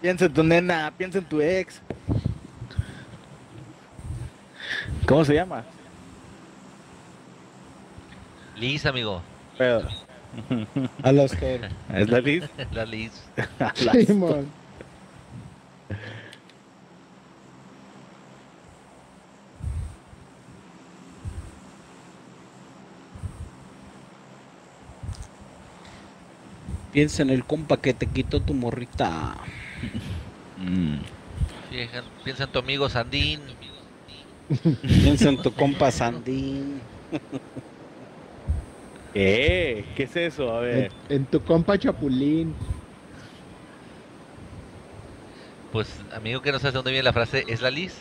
Piensa en tu nena, piensa en tu ex. ¿Cómo se llama? Liz, amigo. Pero, A los que. ¿Es la Liz? La Liz. La- Simón. Piensa en el compa que te quitó tu morrita. Mm. Piensa, piensa en tu amigo Sandín. Piensa en tu compa Sandín. ¿Qué? ¿Qué es eso? A ver. En, en tu compa Chapulín. Pues, amigo que no sabes de dónde viene la frase, ¿es la Liz?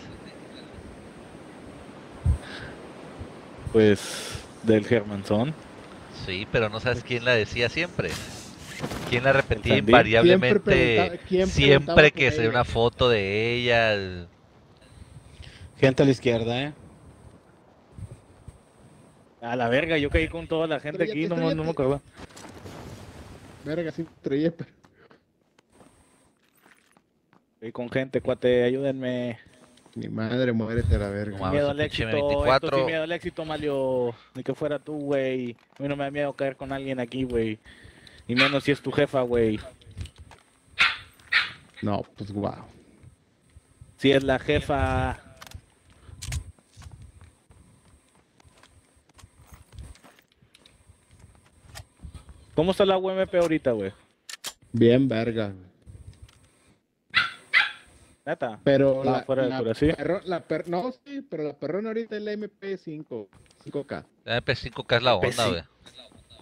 Pues del Germanzón. Sí, pero no sabes quién la decía siempre. ¿Quién la repetía invariablemente? Siempre preguntaba- ¿quién Siempre preguntaba que se una foto de ella. Gente a la izquierda, ¿eh? A la verga, yo caí con toda la gente aquí, no, me- no me acuerdo. Verga, sí traía, pero Caí con gente, cuate, ayúdenme. mi madre, muérete a la No verga. mames, miedo al éxito, 24. esto sí miedo al éxito, Malio. Ni que fuera tú, güey. A mí no me da miedo caer con alguien aquí, güey. Y menos si es tu jefa, güey. No, pues guau. Si es la jefa. ¿Cómo está la UMP ahorita, güey? Bien verga. Neta. Pero la, fuera de la cura, ¿sí? perro- la per- no, sí, pero la perrona ahorita es la MP5, 5K. La MP5K es la onda, MP5. güey.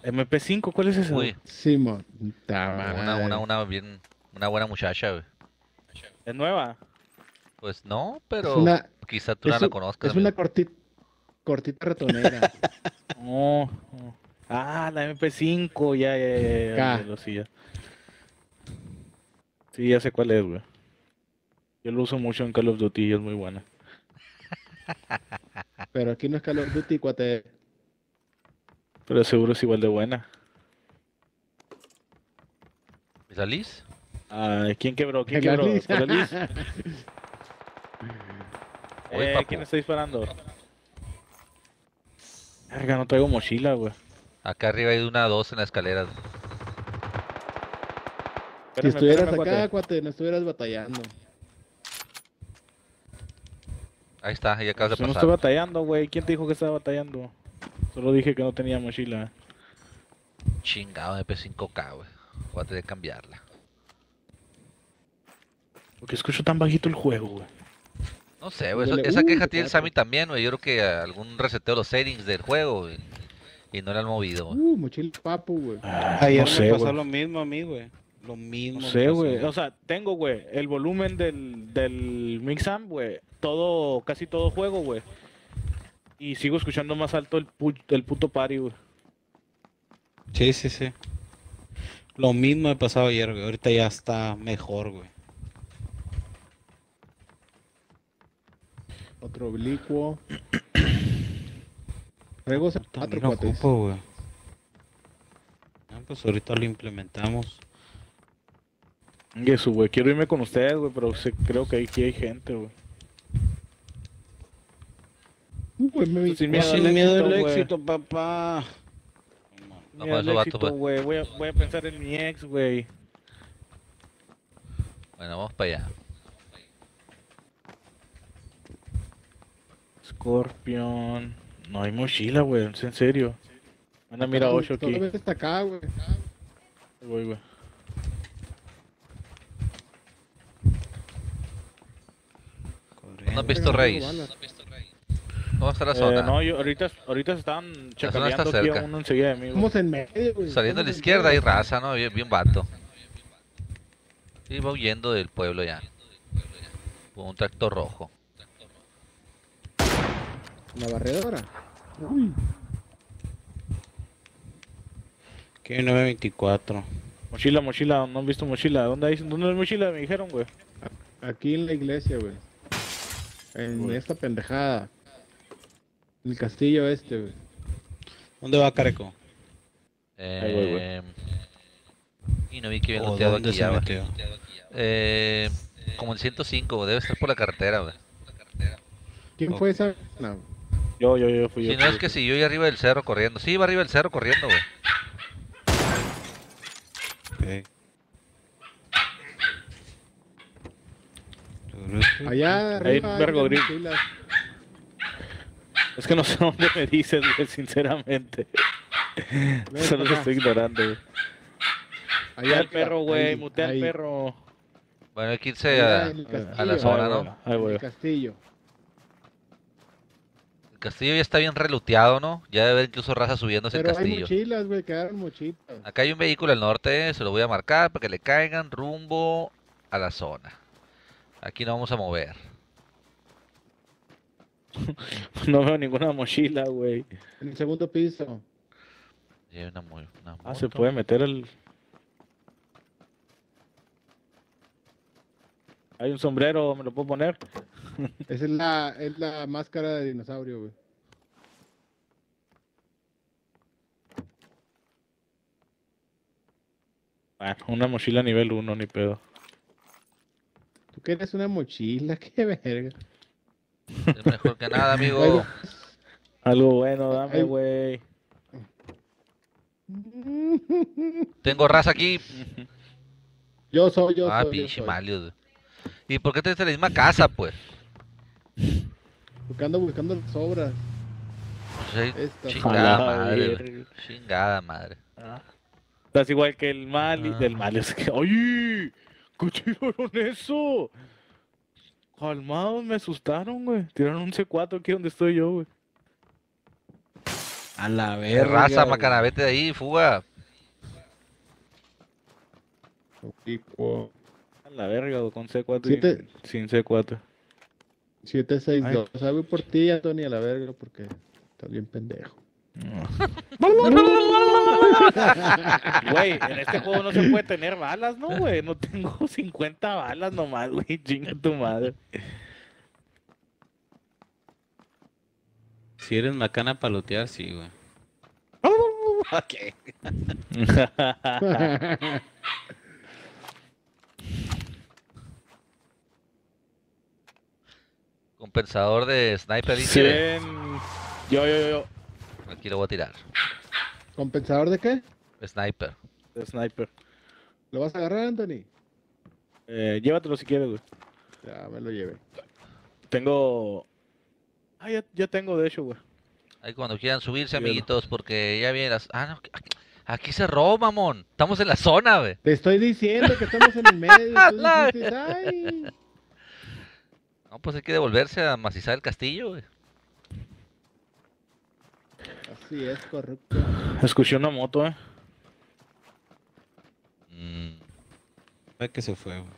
MP5, ¿cuál es ese? Uy, Simón. Una, una, una bien, una buena muchacha, güey. ¿Es nueva? Pues no, pero una, quizá tú no la conozcas. es una cortita, cortita ratonera. Oh, oh. Ah, la MP5, ya, ya, ya, sí, ya. Sí, ya sé cuál es, güey. Yo lo uso mucho en Call of Duty y es muy buena. pero aquí no es Call of Duty, cuate. Pero seguro es igual de buena. ¿Es la Liz? Ay, ¿quién quebró? ¿Quién quebró? Liz. ¿Fue la Liz? Uy, Eh. ¿Quién está disparando? Verga, no traigo mochila, güey. Acá arriba hay una dos en la escalera. Si Espérame, estuvieras espérame, acá, cuate. cuate, no estuvieras batallando. Ahí está, ya acabas Yo de no pasar. estoy batallando, güey. ¿Quién te dijo que estaba batallando? Solo dije que no tenía mochila. Chingado MP5K, güey. Voy a tener que cambiarla. Porque escucho tan bajito el juego, güey. No sé, güey. esa uh, queja tiene el. Sammy también, güey. Yo creo que algún reseteo de los settings del juego, güey. Y no le han movido, güey. Uh, mochila papu, güey. Ayer no sé, me pasó lo mismo a mí, güey. Lo mismo. No sé, güey. O sea, tengo, güey, el volumen del, del Mixam, güey. Todo, casi todo juego, güey. Y sigo escuchando más alto el, pu- el puto party, güey. Sí, sí, sí. Lo mismo me pasaba ayer, güey. Ahorita ya está mejor, güey. Otro oblicuo. También cuatro ocupo, güey. Ah, pues ahorita lo implementamos. Y eso, güey. Quiero irme con ustedes, güey, pero sé- creo que aquí hay gente, güey. Uh, güey, me Sin miedo Sin miedo al éxito, papá. No, el vato, éxito, pues. güey. Voy a, voy a pensar en mi ex, güey. Bueno, vamos para allá. Scorpion. No hay mochila, güey. Es en serio. Anda, mira, 8 aquí. Todavía está acá, güey. Ahí voy, güey. ¿Dónde has visto Verga, Reyes? No tengo balas. ¿Cómo está la Eh, no, yo ahorita, ahorita se estaban zona está chacaleando aquí cerca. a uno enseguida de mí. Estamos en medio, güey. Saliendo a la izquierda hay raza, ¿no? Bien, bien vato. Y va huyendo del pueblo ya. Con un tractor rojo. La barredora. Uy, Aquí hay 924. Mochila, mochila, no han visto mochila. ¿Dónde hay? ¿Dónde hay mochila? Me dijeron, güey. aquí en la iglesia, güey. En Uy. esta pendejada. El castillo este, güey. ¿Dónde va Careco? Ahí voy, güey. Eh, Y no vi que habían ¿O looteado dónde aquí se ya, güey. metió? Eh, como el 105, güey, debe estar por la carretera, güey. ¿Quién Ok. fue esa? No. Yo, yo, yo fui yo. Si no fui es yo. que siguió ahí arriba del cerro corriendo. Sí, iba arriba del cerro corriendo, güey. Ok. Allá arriba. hay vergo unas gris. mochilas. Es que no sé dónde me dices, güey, sinceramente. Ven Solo acá. estoy ignorando, güey. Allá Mutea al perro, güey, mutea al ahí. perro. Bueno, hay que irse a... en el a la castillo, zona, ¿no? Ahí voy. El castillo. El castillo ya está bien reluteado, ¿no? Ya debe haber incluso raza subiendo hacia el Pero hay castillo. mochilas, güey, quedaron mochitas. Acá hay un vehículo al norte, se lo voy a marcar para que le caigan rumbo a la zona. Aquí no vamos a mover. No veo ninguna mochila, güey. En el segundo piso. Una, una Ah, se puede meter el. Hay un sombrero, ¿me lo puedo poner? Esa es la, es la máscara de dinosaurio, güey. Bueno, una mochila nivel 1, ni pedo. ¿Tú quieres una mochila? Qué verga. Es mejor que nada, amigo. Algo- Algo bueno, dame, güey. Tengo raza aquí. Yo soy, yo Ah, soy. yo pinche soy. Malios. ¿Y por qué te en la misma casa, pues? Porque ando buscando las obras. Pues Esta. chingada madre. güey. Chingada madre. Ah. Estás igual que el mal y Ah. del mal. Es que, ¡ay! ¿Qué tiraron eso? Calmados, me asustaron, güey. Tiraron un C4 aquí donde estoy yo, güey. A la verga. raza, macana, vete de ahí, fuga. A la verga, güey, con C4 Siete- y sin C4. 762. O sea, voy por ti, Antonio, a la verga, porque estás bien pendejo. Güey, en este juego no se puede tener balas, ¿no, güey? No tengo 50 balas nomás, güey. Chinga tu madre. Si eres macana para lootear, sí, güey. Ok. Compensador de sniper dice. 100. Yo, yo, yo, yo. Aquí lo voy a tirar. ¿Compensador de qué? Sniper. De sniper. ¿Lo vas a agarrar, Anthony? Eh, llévatelo si quieres, güey. Ya, me lo llevé. Tengo. Ah, ya, ya tengo, de hecho, güey. Ahí cuando quieran subirse, amiguitos, porque ya vienen las. Ah, no, aquí, aquí cerró, mamón. Estamos en la zona, güey. Te estoy diciendo que estamos en el medio. tú ay. No, pues hay que devolverse a macizar el castillo, güey. Así es, correcto. Escuché una moto, eh. Mm, Ve que se fue, güey.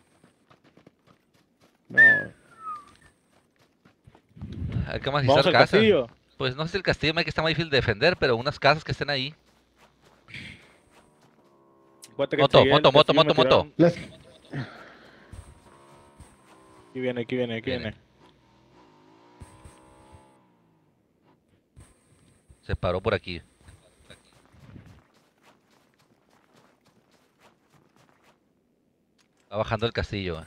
No, hay que Vamos al casas. castillo. Pues no sé si el castillo me que está muy difícil de defender, pero unas casas que estén ahí. Moto, moto, moto, moto, moto. las, Aquí viene, aquí viene, aquí Viene. viene. Se paró por aquí. Va bajando el castillo. güey.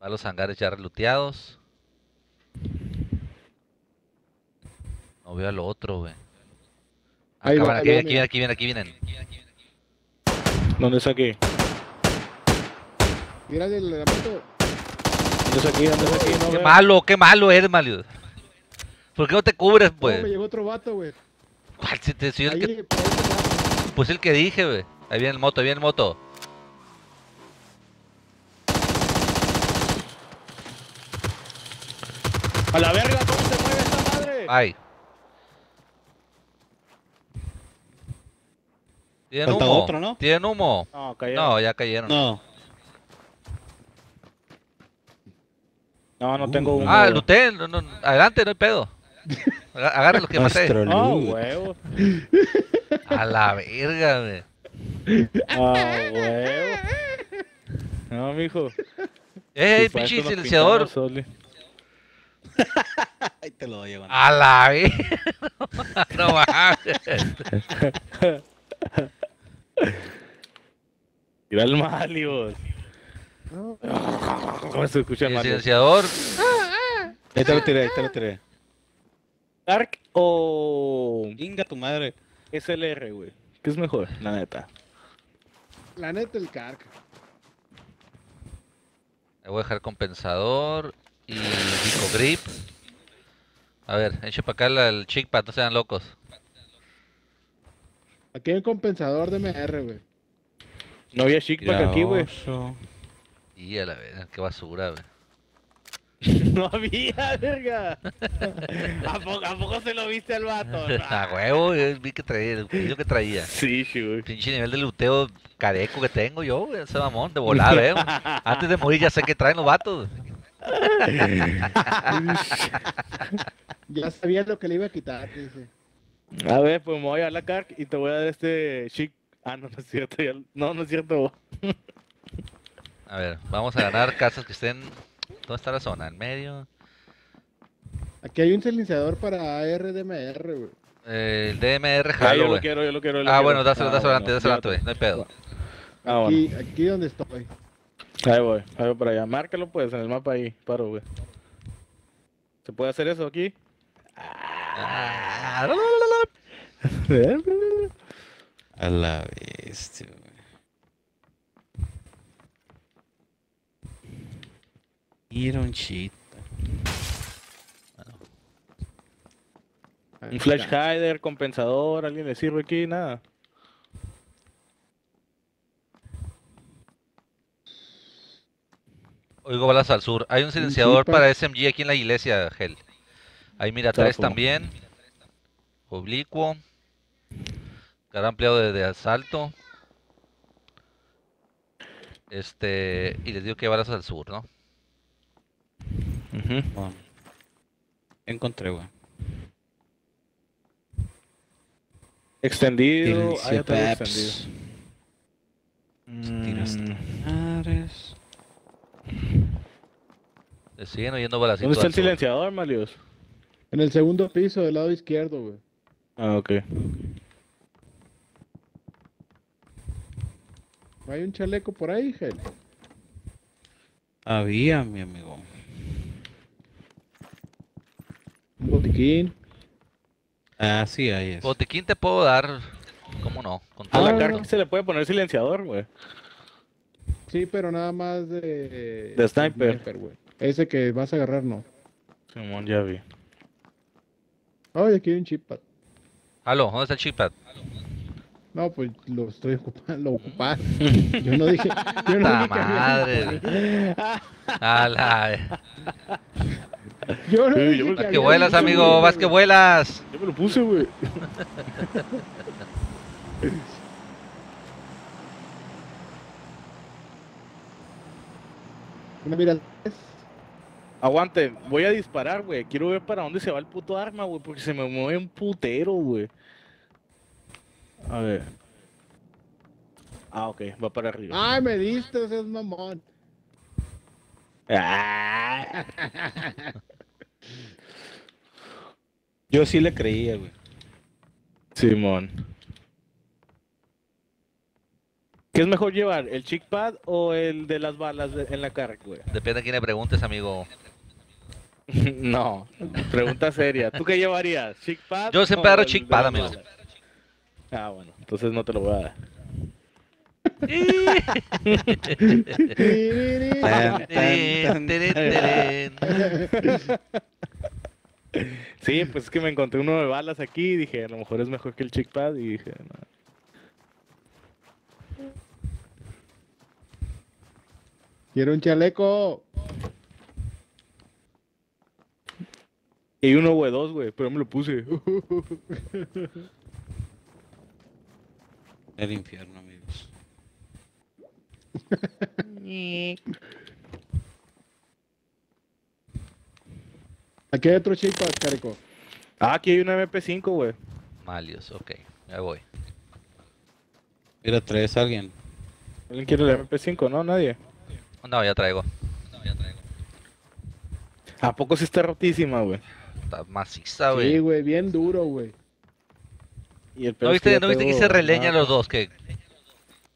Va a los hangares ya reluteados. No veo a lo otro, güey. Ahí va, aquí, vienen, mira. aquí vienen, aquí vienen. ¿Dónde es aquí? mírale la moto. ¿Dónde es aquí? ¿Dónde es aquí? No Qué veo. malo, qué malo eres, Malio. ¿Por qué no te cubres, No, me pues? llegó otro vato, güey. ¿Cuál? Si te- si el que-. Pues el que dije, güey. Ahí viene el moto, ahí viene el moto. A la verga, ¿cómo se mueve esta madre? Ay. ¿Tienen Falta humo? otro, ¿no? ¿Tienen humo? No, cayeron. No, ya cayeron. No. No, no tengo humo. ah, güey. luten, no, no, adelante, no hay pedo. Aga- Agarra los que maté. Loot. huevo. A la verga, güey. Ah, huevo. No, mijo. ¡Ey, Si para pinche silenciador! Ahí te lo doy, güey. A la verga. No mames. Mira el Malios. No, ¿Cómo se escucha el Malios? silenciador. Ahí te lo tiré, ahí te lo tiré. ¿Dark o Inga tu madre. SLR, güey? ¿Qué es mejor? La neta. la neta el Kark. Le voy a dejar compensador y Vico Grip. A ver, eche para acá la- el chickpad, no sean locos. Aquí hay un compensador de MR, güey. No había chickpack aquí, güey. Y a la vez, qué basura, güey. No había, verga. ¿A poco, a poco se lo viste al vato? A huevo, yo vi que traía, el pillo que traía. Sí, sí, güey. Pinche nivel de luteo careco que tengo yo, güey, ese mamón, de volar, eh. Antes de morir ya sé que traen los vatos. Ya sabía lo que le iba a quitar, dice. A ver, pues me voy a la CARC y te voy a dar este chic. Ah, no, no es cierto. ya- No, no es cierto. A ver, vamos a ganar casas que estén... ¿Dónde está la zona? ¿En medio? Aquí hay un silenciador para ARDMR, güey. Eh, el DMR Ah, jalo, yo lo güey. quiero, yo lo quiero. yo lo Ah, quiero. bueno, dáselo, Ah, dáselo bueno, adelante, dáselo adelante, no hay pedo. Ah, bueno. Aquí, aquí donde estoy. Ahí voy, ahí voy para allá. Márcalo pues en el mapa ahí, paro, güey. ¿Se puede hacer eso aquí? Ah, A la bestia, cheat. Un flash hider, compensador, ¿alguien le sirve aquí? Nada. Oigo balas al sur. Hay un silenciador para SMG aquí en la iglesia, Gel. Ahí mira tres también. Oblicuo. Gran ampliado de, de asalto. Este. Y les digo que hay balas al sur, ¿no? Ujú. Bueno. Encontré, güey. Extendido. Peps. extendido. Tiras Mm. Les siguen oyendo balacitos. ¿Dónde está el silenciador, Malios? En el segundo piso, del lado izquierdo, güey. Ah, ok. Hay un chaleco por ahí, gel. Había, mi amigo. Un botiquín. Ah, sí, ahí es. Botiquín te puedo dar. ¿Cómo no? Con A todo. la Ah. CARC se le puede poner silenciador, güey. Sí, pero nada más de... De sniper. güey. Ese que vas a agarrar, no. Simón, ya vi. Ay, aquí hay un chip pad. Aló, ¿dónde está el chipad? No, pues lo estoy ocupando, lo ocupar. Yo no dije... Yo no ¡Ta dije que había- madre! A la... Yo no Sí, dije yo- que Vas que había vuelas, dicho, amigo, vas que vuelas. Yo me lo puse, güey. Una mira, Aguante, voy a disparar, güey. Quiero ver para dónde se va el puto arma, güey, porque se me mueve un putero, güey. A ver. Ah, ok, va para arriba. Ay, me diste, ese es mamón. Ah. Yo sí le creía, güey. Simón. ¿Qué es mejor llevar, el chick pad o el de las balas de- en la cara, güey? Depende a quién le preguntes, amigo. no, pregunta seria. ¿Tú qué llevarías? ¿Chick pad? Yo siempre o agarro el chick de pad, las amigo. balas? Ah, bueno, entonces no te lo voy a dar. Tan, tan, tan. Sí, pues es que me encontré uno de balas aquí y dije, a lo mejor es mejor que el chick pad y dije, no. Quiero un chaleco. Y hay uno V2, güey, pero me lo puse. El infierno, amigos. Aquí hay otro chip pad, careco. ah, aquí hay una MP5, güey. Malios, ok, ya voy. Mira, traes a alguien. ¿Alguien quiere la MP5? No, nadie. No, ya traigo. ¿A poco sí está rotísima, güey? Está maciza, Sí, güey. güey, bien duro, güey. Y el pedo ¿No viste, ya ¿no viste que se releña ah, los dos? Que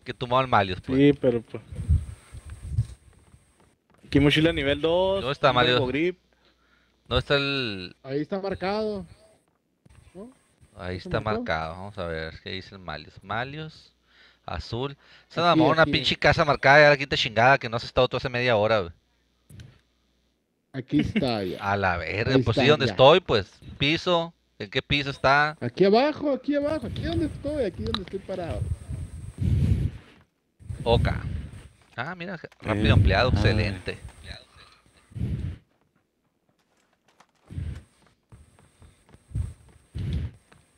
que al Malios, pues. Sí, pero pues. Aquí mochila nivel 2. ¿Dónde está Mario? Grip. ¿Dónde está el...? Ahí está marcado. Ahí ¿Se está marcado. Vamos a ver, ¿qué dice el Malios? Malios, azul. Esa Aquí, mamá, una aquí. pinche casa marcada, ya la quinta chingada que no has estado tú hace media hora, güey. Aquí está ya. A la verga, Ahí pues sí, está, donde ya. estoy, pues. Piso, ¿en qué piso está? Aquí abajo, aquí abajo, aquí donde estoy, aquí donde estoy parado. Oca. Ah, mira, rápido Bien. ampliado, Ah, excelente.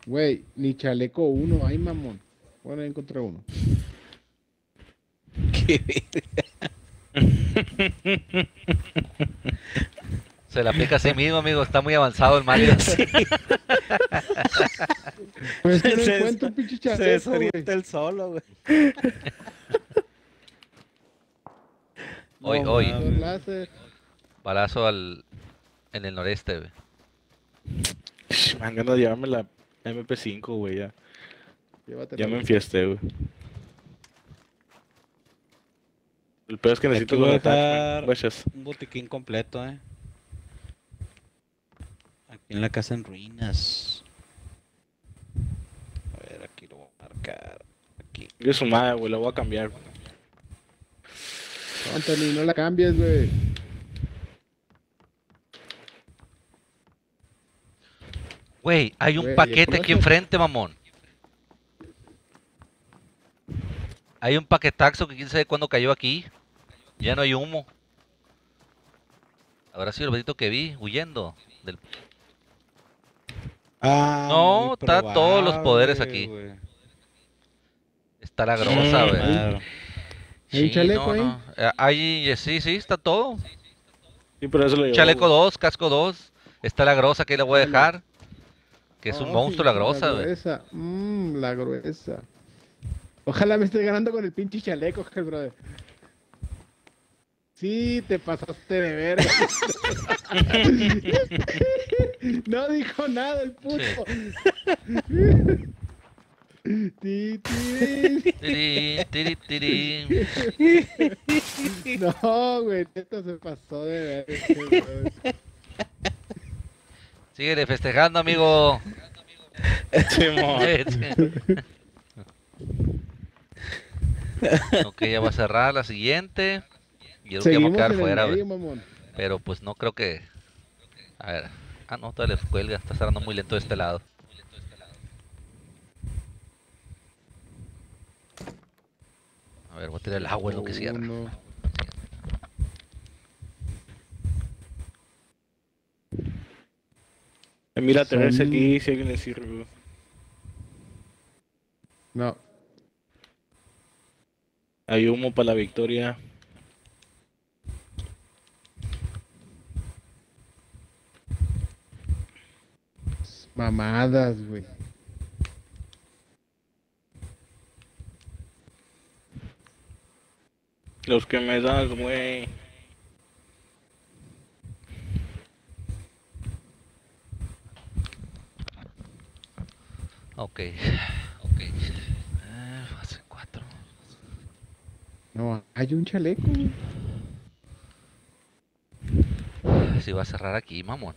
Güey, ni chaleco uno, ay mamón. Bueno, ya encontré uno. Qué. Se la aplica a sí mismo, amigo. Está muy avanzado el Mario. Pues es que no Se- encuentro un pinche Se chaleco, güey. desorienta el solo, güey. Hoy, No hoy. Balazo al... en el noreste, güey. Me han ganado de llevarme la MP5, güey, ya. Llévatela, Ya me enfiesté, güey. El peor es que necesito. Un botiquín completo, eh. Aquí en la casa en ruinas. A ver, aquí lo voy a marcar. Aquí. Yo su madre, güey, la voy a cambiar. Anthony, no la cambies, güey. Güey, hay un Güey, paquete aquí enfrente, mamón. Hay un paquetaxo que quién sabe cuándo cayó aquí. Ya no hay humo. Habrá sido el besito que vi huyendo. Del... Ah, No, está todos los poderes aquí. güey. Está la grosa, güey. Claro. ¿Hay un chaleco no, ahí? no. Eh, Ahí, sí, sí, está todo. Sí, pero eso lo llevo. Chaleco güey. 2, casco 2. Está la grosa que ahí la voy a dejar. Que es un Oh, monstruo la sí, grosa, güey. gruesa. Mmm, la gruesa. Ojalá me esté ganando con el pinche chaleco, el brother. Sí, te pasaste de verga. no dijo nada el puto. Tiri. No, güey, esto se pasó de verga. Síguele festejando, amigo. Ok, ya va a cerrar la siguiente. Yo creo que vamos a quedar fuera, medio. Pero pues no creo que. A ver. Ah, no, todavía le cuelga. Está cerrando muy lento de este lado. A ver, voy a tirar el agua en lo que cierra. Uno. Eh, Mira, te ves Son- aquí si alguien le sirve. No. Hay humo para la victoria. Mamadas, güey. Los que me das, güey. Ok. Ok. Eh, fase 4. No, hay un chaleco. Si va a cerrar aquí, mamón.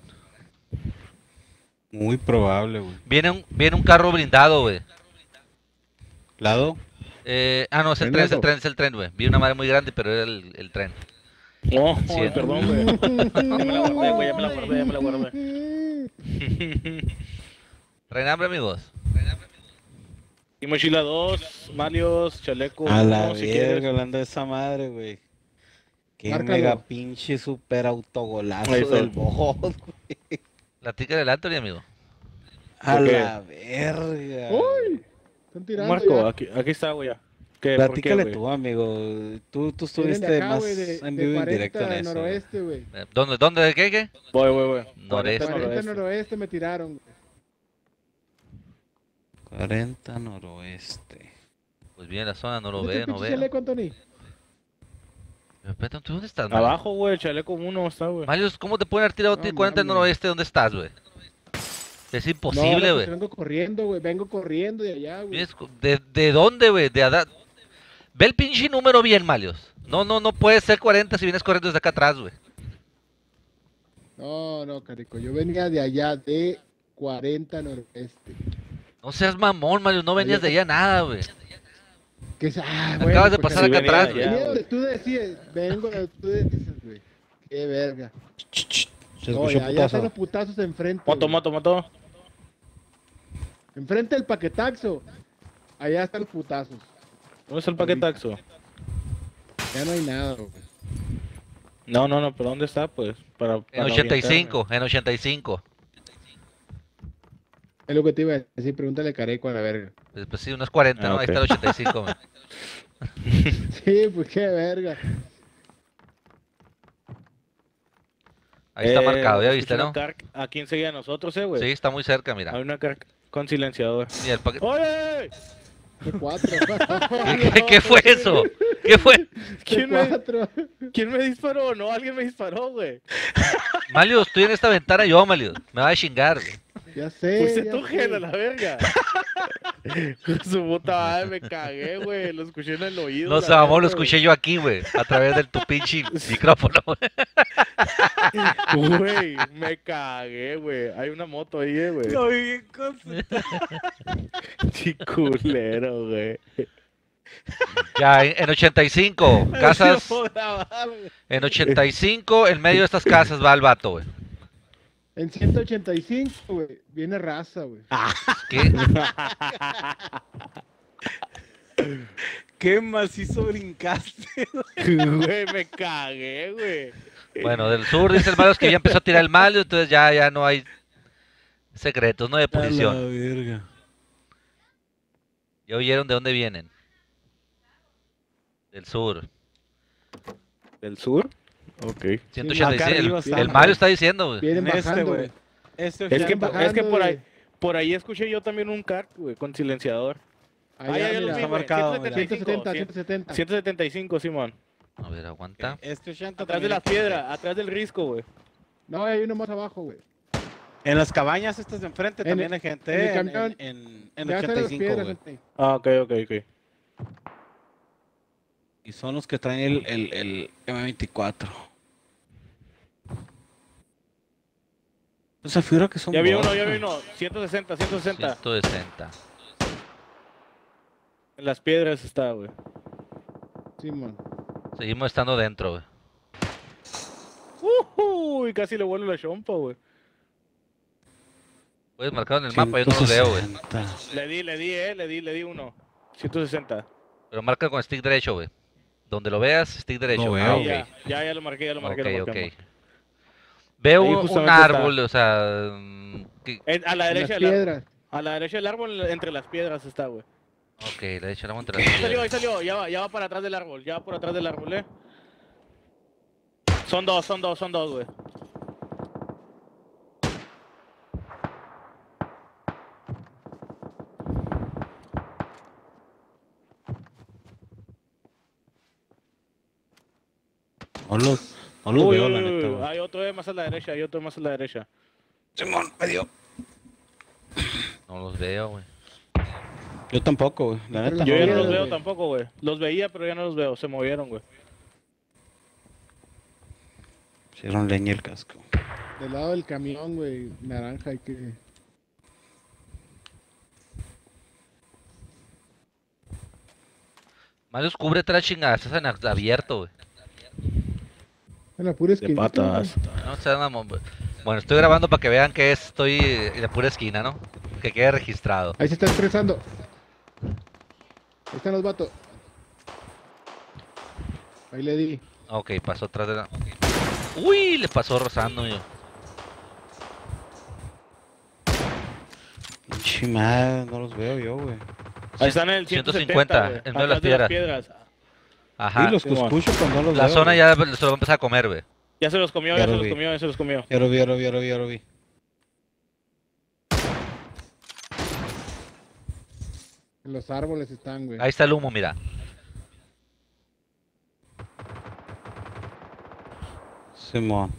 Muy probable, güey. Viene un, viene un carro blindado, güey. ¿Lado? Eh, ah, no, es el tren, es el tren, es el tren, güey. Vi una madre muy grande, pero era el, el tren. No, Sí. ay, perdón, güey. Ya me la guardé, güey, ya me la guardé, ya me la guardé. ¿Traen hambre, amigos? Y mochila 2, Malios, chaleco. A la si quieres. verga, hablando de esa madre, güey. Qué Márcalo. mega pinche super autogolazo del bot, güey. La tica del Anthony, amigo. A ¿Por qué? la verga. ¡Uy! Están tirando Marco, ya. aquí, aquí está, güey. ya. ¿Qué? ¿Por qué, Platícale güey? tú, amigo. Tú, tú estuviste de acá, más güey, de, en vivo y 40 directo en eso. noroeste, güey. Eh, ¿Dónde, dónde, de qué, qué? Voy, voy, voy. Noreste. 40 40 noroeste me tiraron, güey. 40 noroeste. Pues bien, la zona no lo ¿Dónde ve, está el no ve. chaleco, Anthony? Espérate, ¿tú dónde estás, Mario? Abajo, güey, el chaleco 1 está, güey. Mario, ¿cómo te pueden haber tirado No ti 40 en mames. noroeste? ¿Dónde estás, güey? Es no, imposible, güey. vengo corriendo, güey. Vengo corriendo de allá, güey. ¿De, ¿De dónde, güey? De Ada- Ve el pinche número bien, Malios. No, no, no puede ser 40 si vienes corriendo desde acá atrás, güey. No, no, carico. Yo venía de allá de 40 noroeste. No seas mamón, Malios. No venías de allá nada, güey. Que ah, Acabas de pasar acá atrás, güey. allá. Tú decías, vengo tú dices, güey. Qué verga. Se No, escuchó ya, ya están putazo. los putazos enfrente. Moto, güey. moto, moto. Enfrente del paquetaxo. Allá están los putazos. ¿Dónde está el paquetaxo? Ya no hay nada, güey. No, no, no, pero ¿dónde está, pues? Para, En para 85, en 85. Es lo que te iba a decir. Pregúntale a Careco a la verga. Pues, pues sí, unos 40, Ah, ¿no? Ahí ok. está el 85, güey. Sí, pues qué verga. Ahí está Eh, marcado, ya viste, una ¿no? car Aquí enseguida de nosotros, eh, güey. Sí, está muy cerca, mira. Hay una car con silenciador. Mira, el ¡Oye! ¿Qué, qué- qué fue eso? ¿Qué fue? ¿Quién me. ¿Quién me disparó? No, alguien me disparó, güey. Malio, estoy en esta ventana yo, Malio. Me va a chingar, güey. Ya sé. Tu sé. gel a la verga. Su puta madre, me cagué, güey. Lo escuché en el oído. No sé, amor, lo escuché yo aquí, güey. A través del tu pinche micrófono, güey. Güey, me cagué, güey. Hay una moto ahí, eh, güey. Lo vi bien. Chiculero, güey. Ya, en, en 85, casas. Lo puedo grabar, güey. En 85, en medio de estas casas va el vato, güey. En 185, güey. Viene raza, güey. ¿Qué? Qué macizo brincaste. Güey, me cagué, güey. Bueno, del sur dice el Malio que ya empezó a tirar el Malio, entonces ya, ya no hay secretos, no hay A la posición. verga. ¿Ya oyeron de dónde vienen? Del sur. ¿Del sur? Ok. 186. acá El, Mario está diciendo, güey. Vienen En este, bajando, güey. güey. Este Es que, ochenta- es que por ahí, bajando, por ahí escuché yo también un car, güey, con silenciador. Ah, mira, vi, está marcado, 175, 170, 170. 175, Simón. A ver, aguanta. Este 80 Atrás de está- piedras, atrás del risco, güey. No, hay uno más abajo, güey. En las cabañas estas de enfrente En también el- hay gente. en el camión. en, en, en Ya están las 85, piedras. Ah, ok, ok, ok. Y son los que traen el, el, el M24. Esa figura que son Ya vi uno, ya vi uno. 160, 160. 160. En las piedras está, güey. Simón. Seguimos estando dentro, güey. Uy, casi le vuelvo la chompa, güey. Puedes marcar en el mapa, yo no los veo, güey. 160. Le di, le di, eh, le di, le di uno. 160. Pero marca con stick derecho, güey. Donde lo veas, stick derecho. No Ah, ya, ya, ya lo marqué, ya lo marqué, Ok, lo ok. marqué. Veo un- está. árbol, o sea... mm, que- En- a la derecha las del árbol. piedras. A la derecha del árbol, entre las piedras está, güey. Ok, la derecha la monta Ahí salió, ahí salió. Ya va, ya va para atrás del árbol. Ya va por atrás del árbol, eh. Son dos, son dos, son dos, güey. Los, no los Uy, veo, uy, la uy, neta. uy. Hay otro eh, más a la derecha, hay otro más a la derecha. Simón, me dio. No los veo, güey. Yo tampoco, güey. La neta Yo ya no los veo tampoco, güey. Los veía, pero ya no los veo. Se movieron, güey. Hicieron leña el casco. Del lado del camión, güey. Naranja, hay que. Marius, cúbrete la chingada, estás en ab- abierto, güey. En la pura De esquina. patas. No mamón, güey. Bueno, estoy grabando para que vean que estoy en la pura esquina, ¿no? Que quede registrado. Ahí se está expresando. Ahí están los vatos. Ahí le di. Ok, pasó atrás de la... Uy, le pasó rozando, yo. Madre, no los veo yo, güey. Ahí están en el 150, 150, güey. en medio de las piedras. Ajá. Los escucho, pero no los La veo. zona güey. ya se lo va a empezar a comer, güey. Ya se los comió, Ya ya, se lo los comió, ya se los comió. Ya lo vi, ya lo vi, ya lo vi, ya lo vi. En los árboles están, güey. Ahí está el humo, mira. Simón.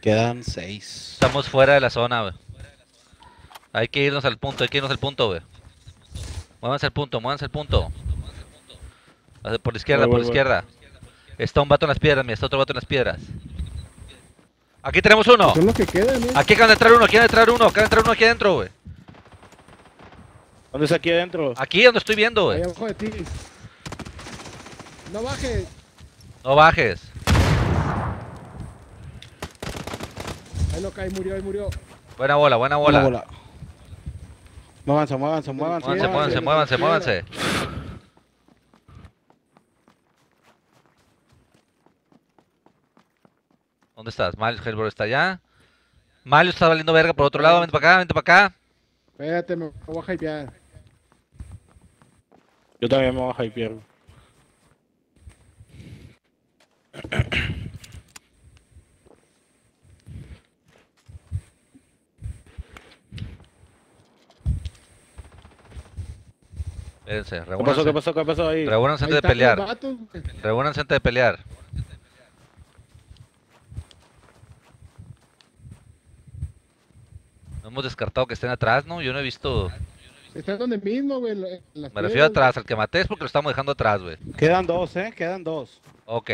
Quedan seis. Estamos fuera de la zona, güey. Hay que irnos al punto, hay que irnos al punto, güey. Muévanse al punto, muévanse al punto. Por la izquierda, Voy, por la izquierda. Está un vato en las piedras, mira, está otro vato en las piedras. Aquí tenemos uno. Son los que quedan, ¿eh? Aquí acaban de entrar uno, aquí acaban de entrar uno, acaban de entrar uno aquí adentro, güey. ¿Dónde está aquí adentro? Aquí donde estoy viendo, Ahí güey. abajo de ti. No bajes. No bajes. Ahí lo cae, murió, ahí murió. Buena bola, buena Bola, bola. bola. Muévanse, muévanse, muévanse. Muévanse, muévanse, muévanse, muévanse. ¿Dónde estás? Malius Hellbro está allá. Malius está valiendo verga por otro lado. Vente para acá, vente para acá. Espérate, me voy a hypear. Yo también me voy a hypear. Espérense, ¿Qué pasó? ¿Qué pasó? ¿Qué pasó ahí? Reúnanse antes de pelear. Reúnanse antes de pelear. No hemos descartado que estén atrás, ¿no? Yo no he visto. Están donde mismo, güey. Me refiero piedras. atrás. Al que maté es porque lo estamos dejando atrás, güey. Quedan dos, ¿eh? Quedan dos. Ok.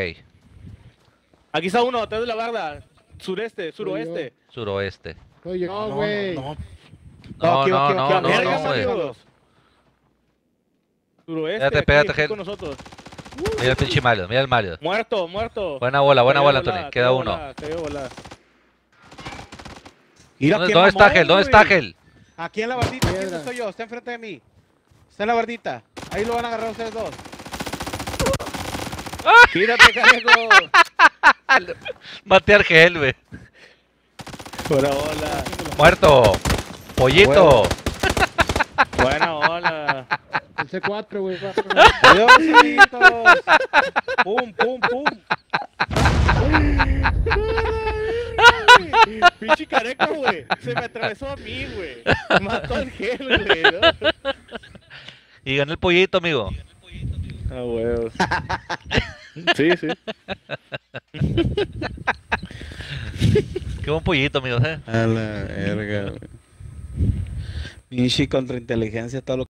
Aquí está uno, atrás de la barda. Sureste, suroeste. Suroeste. Soy yo, No, güey. no, no. No, no, aquí, no, aquí, no, no. Suroeste. Pégate, pégate, con nosotros. Mira el pinche Mario, mira el Mario. Muerto, muerto. Buena bola, buena bola, Anthony. Queda cayó uno. volada, cayó volada. Mira ¿Dónde, está Gel? ¿Dónde está Gel? Aquí en la bardita, aquí estoy yo, está enfrente de mí. Está en la bardita. Ahí lo van a agarrar ustedes dos. Tírate, caneco. Maté al Gel, güey. Buena bola. Muerto. Pollito. Buena bola. El C4, güey. Adiós, amiguitos. Pum, pum, pum. Pinche careco, güey. Se me atravesó a mí, güey. Mató al gel, güey. ¿no? Y gané el pollito, amigo. Ah, huevos. Sí, sí. Qué buen pollito, amigo. ¿eh? A la verga, güey. Pinche contrainteligencia, todo lo